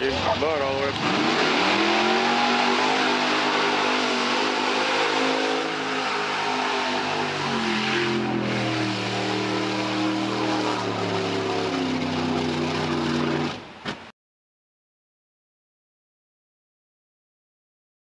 engine, mud all the way.